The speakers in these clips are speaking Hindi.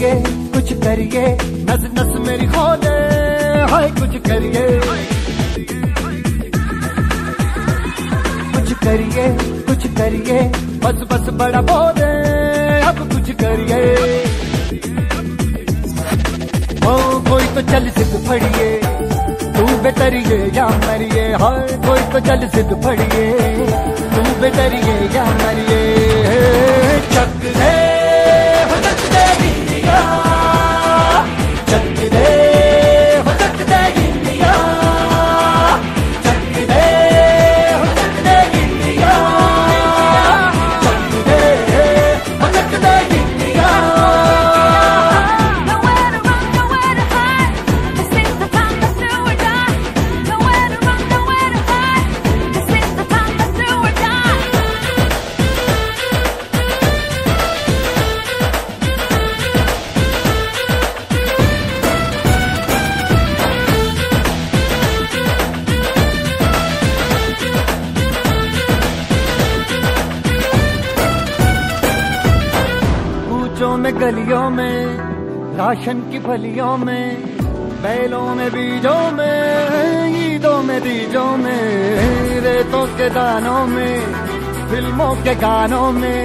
करिए, कुछ करिए। नस नस मेरी खोले, हाय, कुछ करिए। कुछ करिए कुछ करिए। बस बस बड़ा बोले, अब कुछ करिए। ओ, कोई तो चल सिद्ध फड़िए, तू बेतरिए या मरिए। हाय, कोई तो चल सिद्ध फड़िए, तू बेतरिए या मरिए। में, गलियों में, राशन की फलियों में, बैलों में, बीजों में, ईदों में, बीजों में, रेतों के दानों में, फ़िल्मों के गानों में,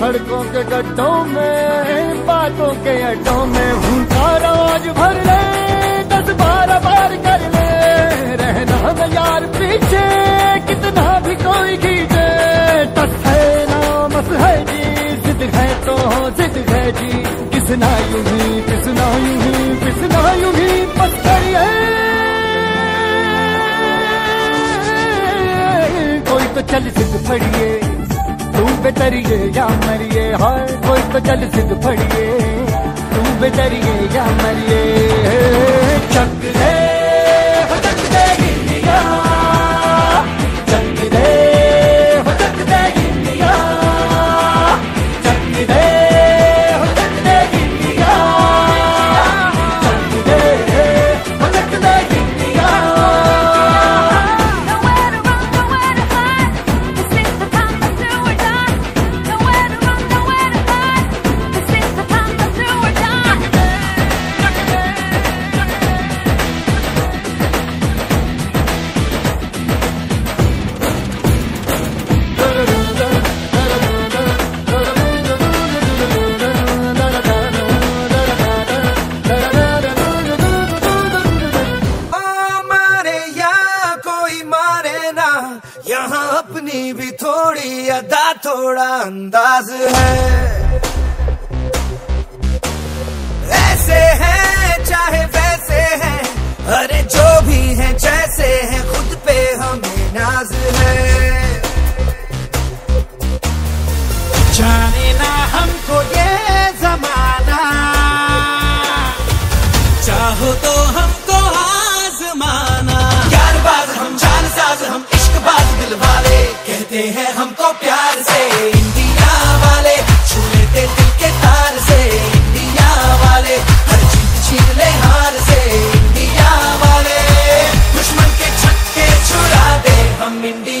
सड़कों के गड्ढों में, बातों के अड्डों में, भूखा रोज भर ले, दस बारह बार कर ले, रहना न यार पीछे, कितना भी कोई खींचे टस है नामस है जी, जिद है तो जिद है जी किसना यूँ ही, किसना यूँ ही, किसना यूँ ही पत्थर कोई तो चल सिद्ध फड़िए, तू बेतरिए या मरिए, हाय, कोई तो चल सिद्ध फड़िए, तू बेतरिए या मरिए। चक हो अपनी भी थोड़ी अदा, थोड़ा अंदाज है। ऐसे हैं, चाहे वैसे हैं, अरे जो भी हैं, जैसे हैं, खुद पे हमें नाज है। जाने ना हमको ये जमाना, चाहो तो हमको दिल वाले कहते हैं हमको प्यार से। इंडिया वाले छू दिल के तार से। इंडिया वाले हर जीत छीन ले हार से। इंडिया वाले दुश्मन के छक्के छुड़ा दे। हम इंडिया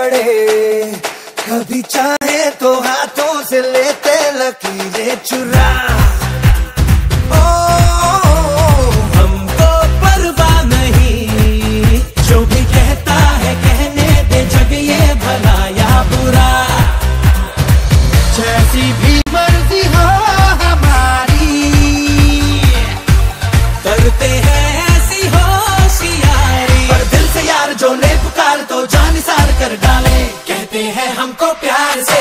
बड़े कभी चाहे तो हाथों से लेते लकीरें चुरा। ओ, हमको परवाह नहीं। जो भी कहता है कहने दे बुरा। जैसी भी दिल से यार